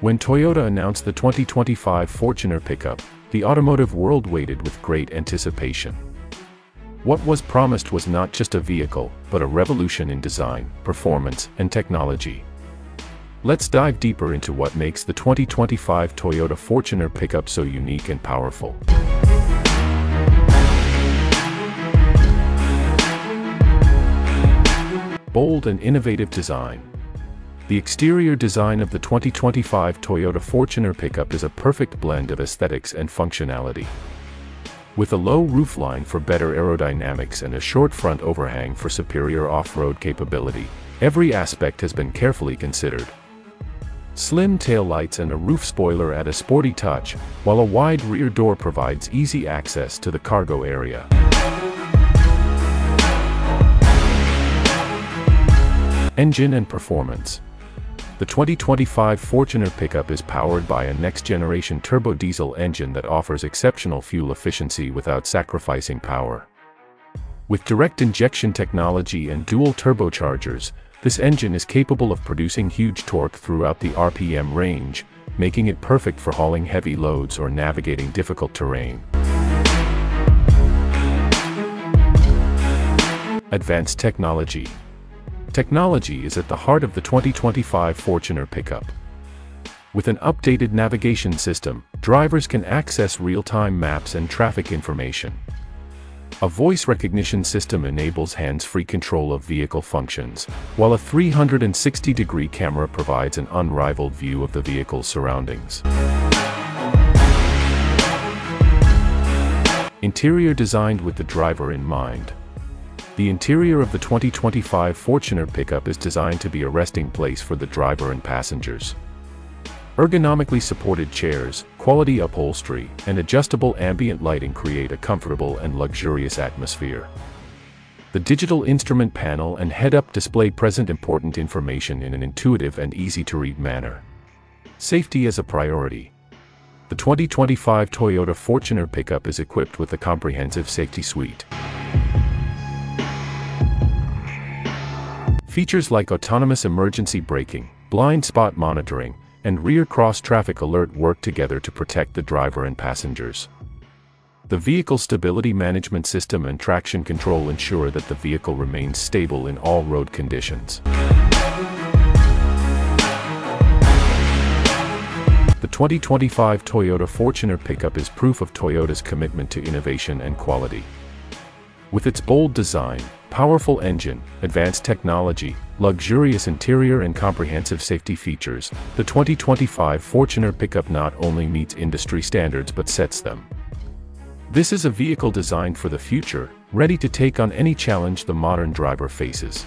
When Toyota announced the 2025 Fortuner pickup, the automotive world waited with great anticipation. What was promised was not just a vehicle, but a revolution in design, performance, and technology. Let's dive deeper into what makes the 2025 Toyota Fortuner pickup so unique and powerful. Bold and innovative design. The exterior design of the 2025 Toyota Fortuner pickup is a perfect blend of aesthetics and functionality. With a low roofline for better aerodynamics and a short front overhang for superior off-road capability, every aspect has been carefully considered. Slim taillights and a roof spoiler add a sporty touch, while a wide rear door provides easy access to the cargo area. Engine and performance. The 2025 Fortuner pickup is powered by a next-generation turbo diesel engine that offers exceptional fuel efficiency without sacrificing power. With direct injection technology and dual turbochargers, this engine is capable of producing huge torque throughout the RPM range, making it perfect for hauling heavy loads or navigating difficult terrain. Advanced technology. Technology is at the heart of the 2025 Fortuner pickup. With an updated navigation system, drivers can access real-time maps and traffic information. A voice recognition system enables hands-free control of vehicle functions, while a 360-degree camera provides an unrivaled view of the vehicle's surroundings. Interior designed with the driver in mind. The interior of the 2025 Fortuner pickup is designed to be a resting place for the driver and passengers. Ergonomically supported chairs, quality upholstery, and adjustable ambient lighting create a comfortable and luxurious atmosphere. The digital instrument panel and head-up display present important information in an intuitive and easy-to-read manner. Safety is a priority. The 2025 Toyota Fortuner pickup is equipped with a comprehensive safety suite. Features like autonomous emergency braking, blind spot monitoring, and rear cross traffic alert work together to protect the driver and passengers. The vehicle stability management system and traction control ensure that the vehicle remains stable in all road conditions. The 2025 Toyota Fortuner pickup is proof of Toyota's commitment to innovation and quality. With its bold design, powerful engine, advanced technology, luxurious interior and comprehensive safety features, the 2025 Fortuner pickup not only meets industry standards but sets them. This is a vehicle designed for the future, ready to take on any challenge the modern driver faces.